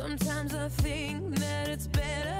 Sometimes I think that it's better